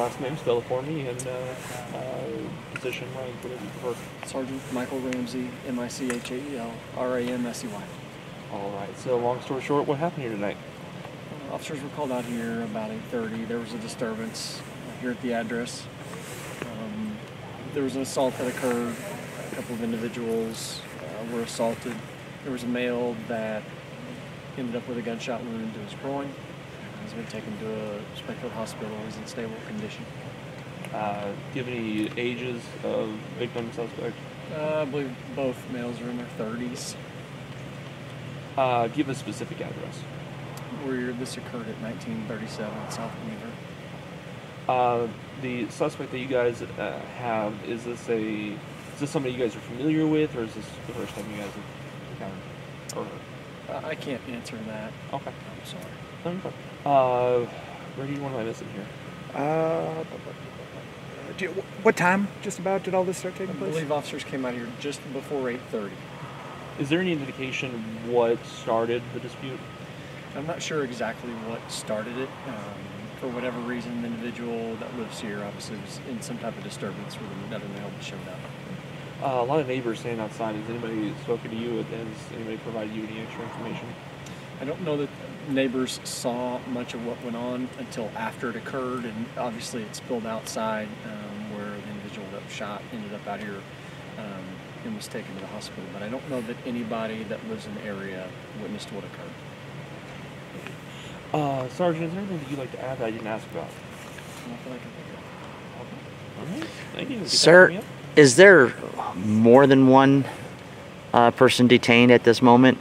last name, spell it for me, and uh, uh, position, rank, whatever you prefer. Sergeant Michael Ramsey, M-I-C-H-A-E-L, R-A-M-S-E-Y. All right. So, long story short, what happened here tonight? Uh, Officers were called out here about 8:30. There was a disturbance here at the address. Um, there was an assault that occurred. A couple of individuals uh, were assaulted. There was a male that ended up with a gunshot wound to his groin. He's been taken to a Springfield hospital. He's in stable condition. Uh, do you have any ages of victim and suspect? Uh, I believe both males are in their 30s. Uh, give a specific address. Where this occurred at 1937 South Weaver. Uh, the suspect that you guys uh, have is this a is this somebody you guys are familiar with, or is this the first time you guys have encountered? Or Uh, I can't answer that. okay, I'm sorry. No, you're fine. Uh, Brady, what am I missing here? Uh, do you, what time just about did all this start I taking place? believe officers came out here just before 8:30. Is there any indication what started the dispute? I'm not sure exactly what started it. Um, for whatever reason, the individual that lives here obviously was in some type of disturbance with another male that showed up. Uh, a lot of neighbors standing outside. Has anybody spoken to you? Has anybody provided you any extra information? I don't know that neighbors saw much of what went on until after it occurred, and obviously it spilled outside um, where the individual that was shot ended up out here um, and was taken to the hospital. But I don't know that anybody that lives in the area witnessed what occurred. Uh, Sergeant, is there anything that you'd like to add that I didn't ask about? Not that I can think of. All right. Thank you. Sir, for me up. is there more than one uh, person detained at this moment?